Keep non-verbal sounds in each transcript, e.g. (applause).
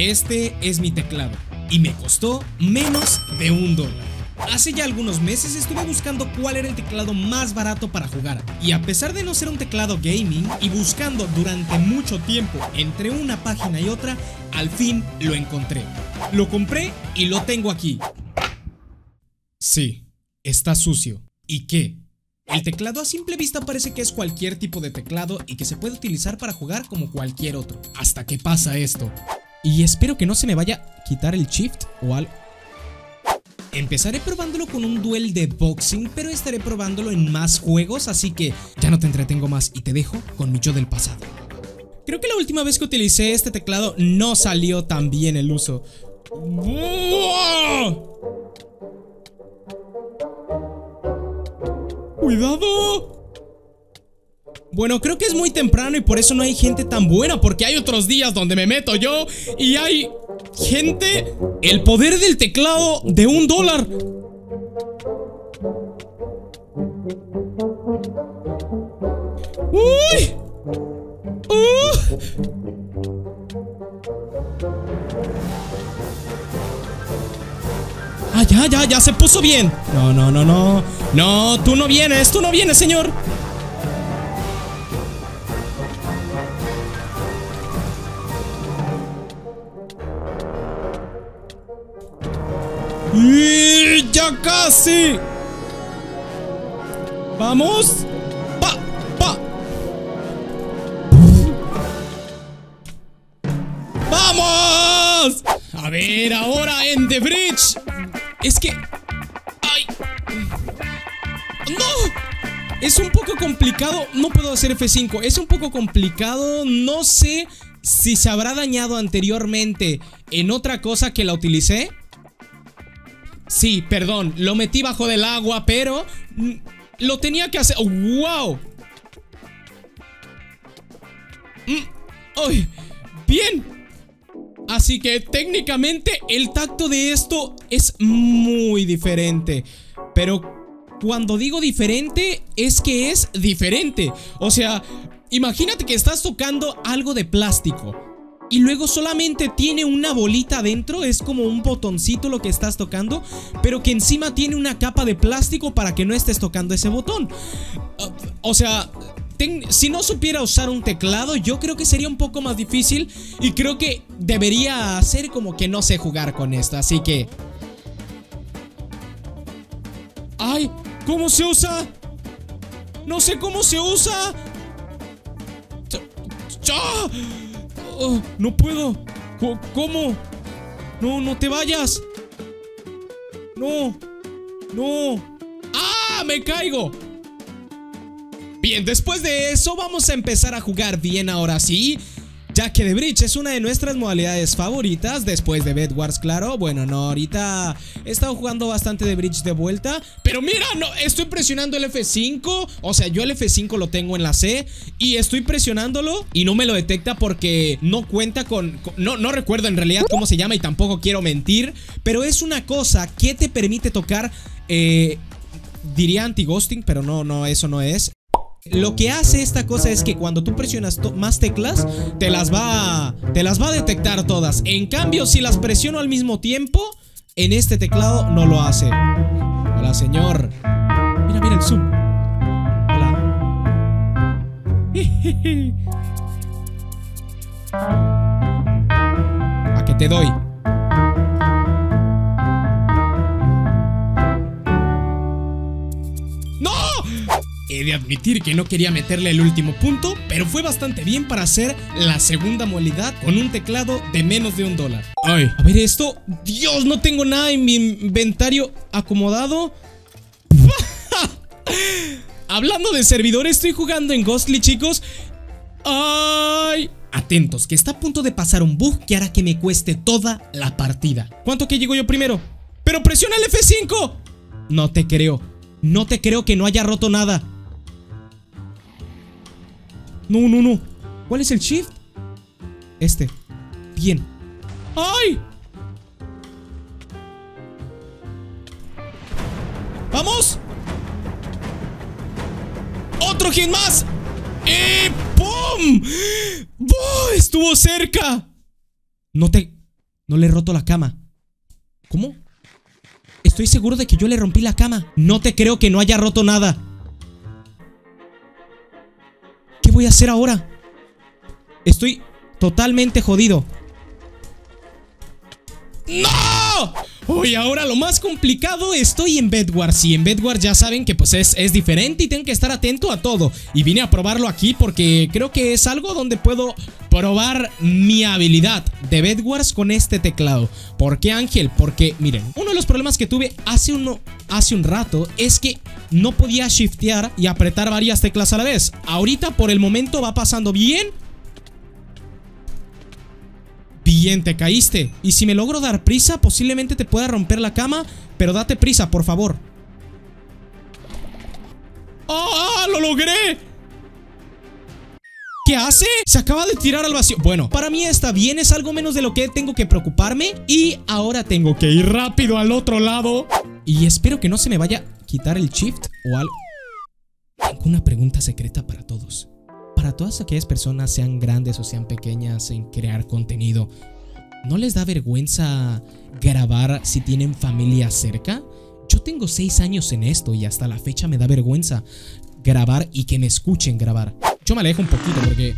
Este es mi teclado y me costó menos de un dólar. Hace ya algunos meses estuve buscando cuál era el teclado más barato para jugar y a pesar de no ser un teclado gaming y buscando durante mucho tiempo entre una página y otra, al fin lo encontré. Lo compré y lo tengo aquí. Sí, está sucio. ¿Y qué? El teclado a simple vista parece que es cualquier tipo de teclado y que se puede utilizar para jugar como cualquier otro. Hasta que pasa esto. Y espero que no se me vaya a quitar el shift o algo. Empezaré probándolo con un duel de boxing, pero estaré probándolo en más juegos, así que ya no te entretengo más y te dejo con mi yo del pasado. Creo que la última vez que utilicé este teclado no salió tan bien el uso. ¡Cuidado! Bueno, creo que es muy temprano y por eso no hay gente tan buena, porque hay otros días donde me meto yo y hay gente... El poder del teclado de un dólar. ¡Uy! ¡Uh! Ah, ya, ya, ya se puso bien. No, no, no, no. No, tú no vienes, tú no vienes, señor. Casi! ¡Vamos! ¡Pa! ¡Pa! ¡Vamos! A ver, ahora en The Bridge. Es que... ¡Ay! ¡No! Es un poco complicado. No puedo hacer F5. Es un poco complicado. No sé si se habrá dañado anteriormente en otra cosa que la utilicé. Sí, perdón, lo metí bajo del agua, pero lo tenía que hacer. ¡Wow! Mm, bien. Así que técnicamente el tacto de esto es muy diferente. Pero cuando digo diferente, es que es diferente. O sea, imagínate que estás tocando algo de plástico y luego solamente tiene una bolita adentro, es como un botoncito lo que estás tocando, pero que encima tiene una capa de plástico para que no estés tocando ese botón. O sea, si no supiera usar un teclado, yo creo que sería un poco más difícil y creo que debería hacer como que no sé jugar con esto, así que... ¡Ay! ¿Cómo se usa? No sé cómo se usa. ¡Chao! No puedo. ¿Cómo? No, no te vayas. No. No. ¡Ah! ¡Me caigo! Bien, después de eso vamos a empezar a jugar bien ahora sí ya que The Bridge es una de nuestras modalidades favoritas después de Bed Wars, claro. Bueno, no, ahorita he estado jugando bastante The Bridge de vuelta, pero mira, no, estoy presionando el F5, o sea, yo el F5 lo tengo en la C y estoy presionándolo y no me lo detecta porque no cuenta con, no, no recuerdo en realidad cómo se llama y tampoco quiero mentir, pero es una cosa que te permite tocar eh, diría anti-ghosting, pero no, no, eso no es. Lo que hace esta cosa es que cuando tú presionas más teclas, te las va a, te las va a detectar todas. En cambio, si las presiono al mismo tiempo, en este teclado no lo hace. Hola, señor. Mira, mira el zoom. Hola. (laughs) ¿A qué te doy? He de admitir que no quería meterle el último punto, pero fue bastante bien para hacer la segunda modalidad con un teclado de menos de un dólar. Ay, a ver esto. Dios, no tengo nada en mi inventario acomodado. (laughs) Hablando de servidores, estoy jugando en Ghostly, chicos. Ay. Atentos, que está a punto de pasar un bug que hará que me cueste toda la partida. ¿Cuánto que llego yo primero? ¡Pero presiona el F5! No te creo. No te creo que no haya roto nada. No, no, no. ¿Cuál es el shift? Este. Bien. ¡Ay! ¡Vamos! ¡Otro hit más! ¡Y ¡pum! ¡Estuvo cerca! No te... No le he roto la cama. ¿Cómo? Estoy seguro de que yo le rompí la cama. No te creo que no haya roto nada. ¿Qué voy a hacer ahora? Estoy totalmente jodido. ¡No! Uy, ahora lo más complicado, estoy en Bedwars y en Bedwars ya saben que pues es, es diferente y tengo que estar atento a todo. Y vine a probarlo aquí porque creo que es algo donde puedo probar mi habilidad de Bedwars con este teclado. ¿Por qué Ángel? Porque miren, uno de los problemas que tuve hace, uno, hace un rato es que no podía shiftear y apretar varias teclas a la vez. Ahorita por el momento va pasando bien Bien, te caíste. Y si me logro dar prisa, posiblemente te pueda romper la cama. Pero date prisa, por favor. ¡Ah! ¡Lo logré! ¿Qué hace? Se acaba de tirar al vacío. Bueno, para mí está bien, es algo menos de lo que tengo que preocuparme. Y ahora tengo que ir rápido al otro lado. Y espero que no se me vaya a quitar el shift o algo. Tengo una pregunta secreta para todos para todas aquellas personas, sean grandes o sean pequeñas, en crear contenido, ¿no les da vergüenza grabar si tienen familia cerca? Yo tengo seis años en esto y hasta la fecha me da vergüenza grabar y que me escuchen grabar. Yo me alejo un poquito porque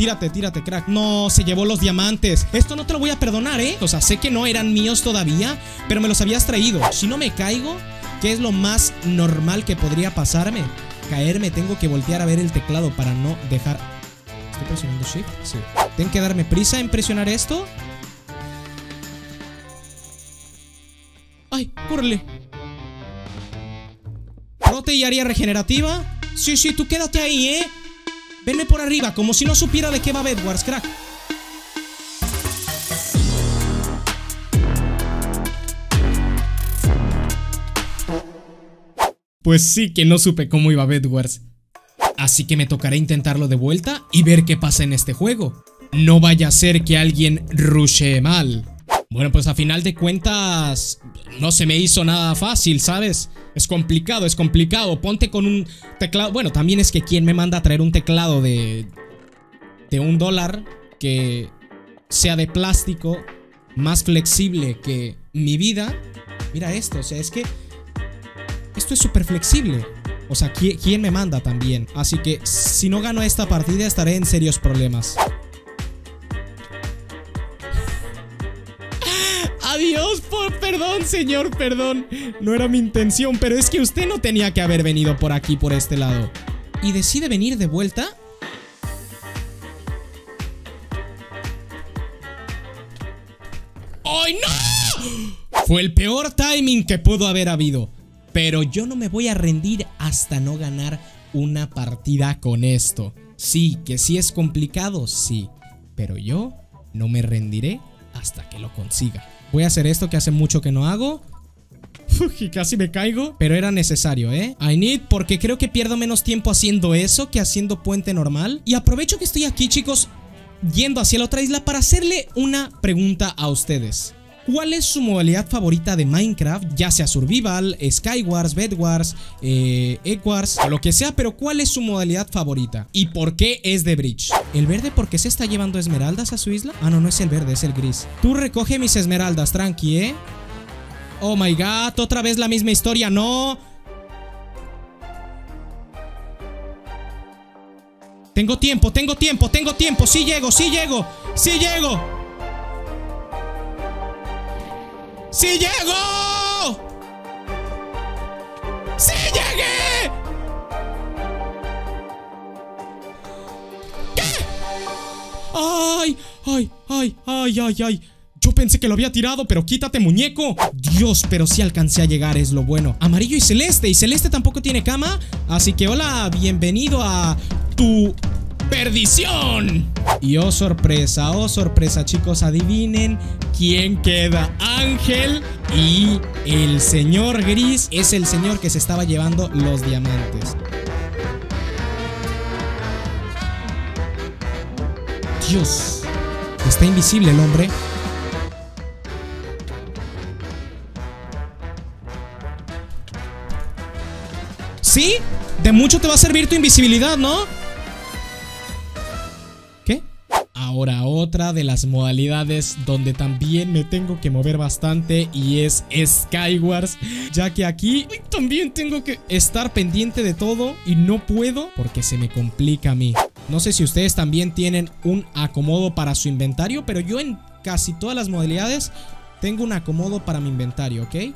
Tírate, tírate, crack. No, se llevó los diamantes. Esto no te lo voy a perdonar, ¿eh? O sea, sé que no eran míos todavía, pero me los habías traído. Si no me caigo, ¿qué es lo más normal que podría pasarme? Caerme, tengo que voltear a ver el teclado para no dejar... ¿Estoy presionando Shift? Sí. ¿Tengo que darme prisa en presionar esto? ¡Ay! ¡Córrele! ¿Rote y área regenerativa? Sí, sí, tú quédate ahí, ¿eh? Venme por arriba, como si no supiera de qué va Bedwars, crack. Pues sí que no supe cómo iba Bedwars. Así que me tocará intentarlo de vuelta y ver qué pasa en este juego. No vaya a ser que alguien rushe mal. Bueno, pues a final de cuentas no se me hizo nada fácil, ¿sabes? Es complicado, es complicado. Ponte con un teclado... Bueno, también es que quien me manda a traer un teclado de... De un dólar que sea de plástico, más flexible que mi vida. Mira esto, o sea, es que... Esto es súper flexible. O sea, ¿quién me manda también? Así que si no gano esta partida estaré en serios problemas. Adiós, por perdón, señor, perdón. No era mi intención, pero es que usted no tenía que haber venido por aquí, por este lado. ¿Y decide venir de vuelta? ¡Ay, no! Fue el peor timing que pudo haber habido. Pero yo no me voy a rendir hasta no ganar una partida con esto. Sí, que sí es complicado, sí. Pero yo no me rendiré hasta que lo consiga. Voy a hacer esto que hace mucho que no hago. (laughs) y casi me caigo. Pero era necesario, ¿eh? I need porque creo que pierdo menos tiempo haciendo eso que haciendo puente normal. Y aprovecho que estoy aquí, chicos, yendo hacia la otra isla para hacerle una pregunta a ustedes. ¿Cuál es su modalidad favorita de Minecraft? Ya sea Survival, Skywars, Bedwars, eh, Equars o lo que sea, pero ¿cuál es su modalidad favorita? ¿Y por qué es de Bridge? ¿El verde por qué se está llevando esmeraldas a su isla? Ah, no, no es el verde, es el gris. Tú recoge mis esmeraldas, tranqui, ¿eh? Oh my god, otra vez la misma historia, no. Tengo tiempo, tengo tiempo, tengo tiempo. Sí llego, sí llego, sí llego. ¡Sí llego! ¡Sí llegué! ¿Qué? ¡Ay! ¡Ay! ¡Ay! ¡Ay! ¡Ay! ¡Ay! Yo pensé que lo había tirado, pero quítate, muñeco. Dios, pero sí alcancé a llegar, es lo bueno. Amarillo y celeste. Y celeste tampoco tiene cama. Así que hola, bienvenido a tu perdición. Y oh sorpresa, oh sorpresa chicos, adivinen quién queda. Ángel y el señor gris es el señor que se estaba llevando los diamantes. Dios, está invisible el hombre. ¿Sí? De mucho te va a servir tu invisibilidad, ¿no? Ahora otra de las modalidades donde también me tengo que mover bastante y es Skywars, ya que aquí también tengo que estar pendiente de todo y no puedo porque se me complica a mí. No sé si ustedes también tienen un acomodo para su inventario, pero yo en casi todas las modalidades tengo un acomodo para mi inventario, ¿ok?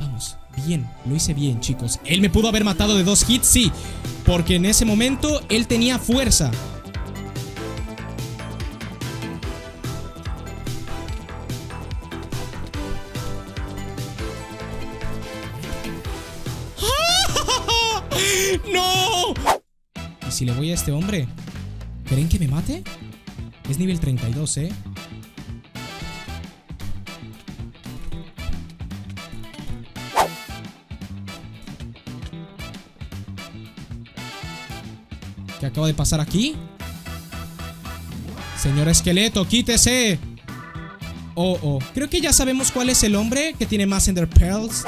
Vamos, bien, lo hice bien, chicos. Él me pudo haber matado de dos hits, sí, porque en ese momento él tenía fuerza. ¡No! ¿Y si le voy a este hombre? ¿Creen que me mate? Es nivel 32, ¿eh? ¿Qué acaba de pasar aquí? Señor esqueleto, quítese. Oh, oh. Creo que ya sabemos cuál es el hombre que tiene más Ender Pearls.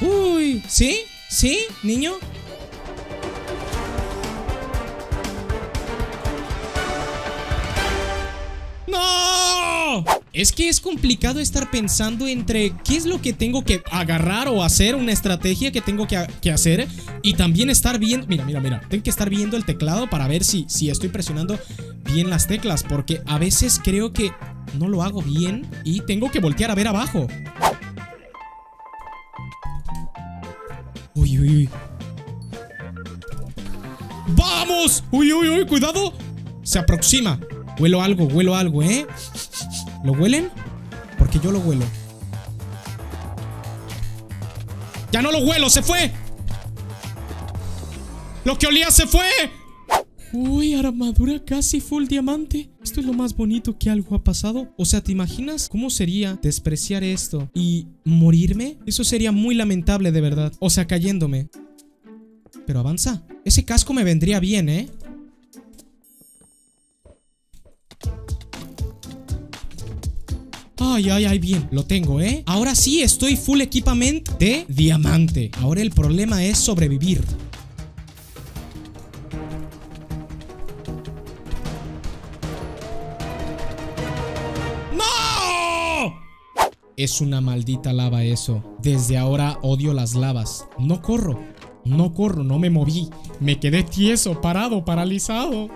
Uy, ¿sí? ¿Sí, niño? ¡No! Es que es complicado estar pensando entre qué es lo que tengo que agarrar o hacer, una estrategia que tengo que, hacer y también estar viendo... Mira, mira, mira, tengo que estar viendo el teclado para ver si, si estoy presionando bien las teclas porque a veces creo que no lo hago bien y tengo que voltear a ver abajo. ¡Vamos! Uy, uy, uy, cuidado. Se aproxima. Huelo algo, huelo algo, ¿eh? ¿Lo huelen? Porque yo lo huelo. ¡Ya no lo huelo! ¡Se fue! ¡Lo que olía se fue! Uy, armadura casi full diamante. Es lo más bonito que algo ha pasado. O sea, ¿te imaginas cómo sería despreciar esto y morirme? Eso sería muy lamentable, de verdad. O sea, cayéndome. Pero avanza. Ese casco me vendría bien, ¿eh? Ay, ay, ay, bien, lo tengo, ¿eh? Ahora sí estoy full equipamiento de diamante. Ahora el problema es sobrevivir. Es una maldita lava eso. Desde ahora odio las lavas. No corro. No corro, no me moví. Me quedé tieso, parado, paralizado.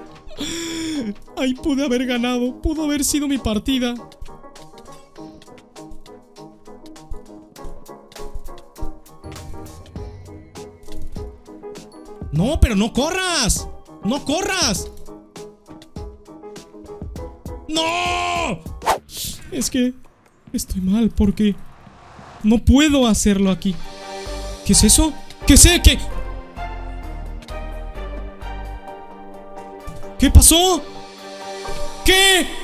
Ay, pude haber ganado. Pudo haber sido mi partida. No, pero no corras. No corras. ¡No! Es que Estoy mal porque no puedo hacerlo aquí. ¿Qué es eso? ¿Qué sé? ¿Qué? ¿Qué pasó? ¿Qué?